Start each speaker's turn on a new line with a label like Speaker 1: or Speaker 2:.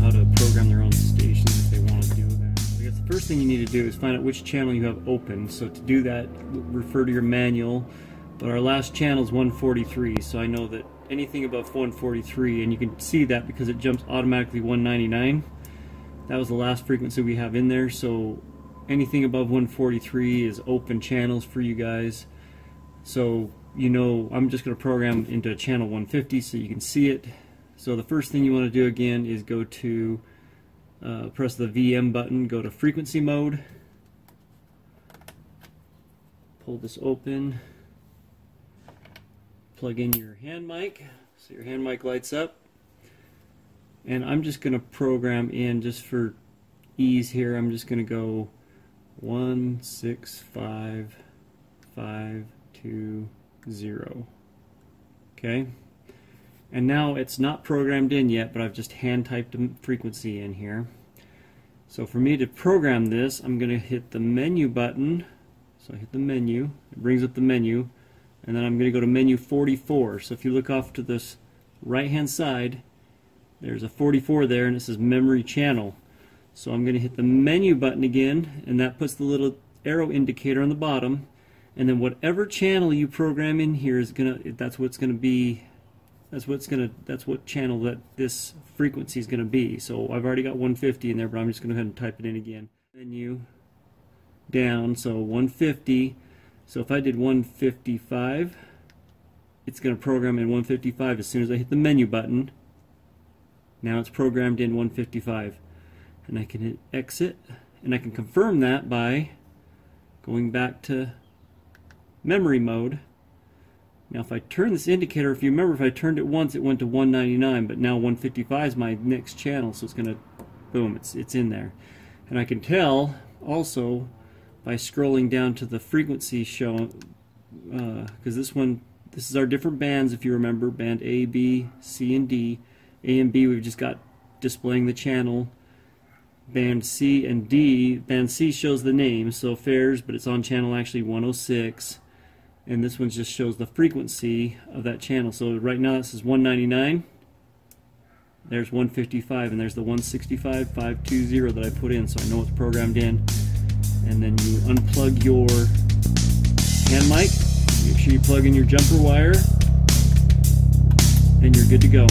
Speaker 1: how to program their own if they want to do that. I guess the first thing you need to do is find out which channel you have open. So to do that, refer to your manual. But our last channel is 143, so I know that anything above 143, and you can see that because it jumps automatically 199. That was the last frequency we have in there, so anything above 143 is open channels for you guys. So you know I'm just going to program into channel 150 so you can see it. So the first thing you want to do again is go to uh, press the VM button, go to frequency mode, pull this open, plug in your hand mic so your hand mic lights up. And I'm just going to program in just for ease here. I'm just going to go one six five five two zero. Okay and now it's not programmed in yet but I've just hand typed a frequency in here so for me to program this I'm gonna hit the menu button so I hit the menu it brings up the menu and then I'm going to go to menu 44. So if you look off to this right hand side, there's a 44 there and it says memory channel. So I'm going to hit the menu button again and that puts the little arrow indicator on the bottom and then whatever channel you program in here is going to that's what's going to be that's what's to that's what channel that this frequency is going to be. So I've already got 150 in there but I'm just going to go ahead and type it in again. Menu down so 150 so if I did 155, it's going to program in 155 as soon as I hit the menu button. Now it's programmed in 155. And I can hit exit, and I can confirm that by going back to memory mode. Now if I turn this indicator, if you remember if I turned it once it went to 199 but now 155 is my next channel so it's going to, boom, it's, it's in there. And I can tell also by scrolling down to the frequency shown because uh, this one this is our different bands if you remember band A, B, C, and D. A and B we've just got displaying the channel. Band C and D, band C shows the name, so fares, but it's on channel actually 106. And this one just shows the frequency of that channel. So right now this is 199. There's 155 and there's the 165 520 that I put in so I know it's programmed in and then you unplug your hand mic. Make sure you plug in your jumper wire, and you're good to go.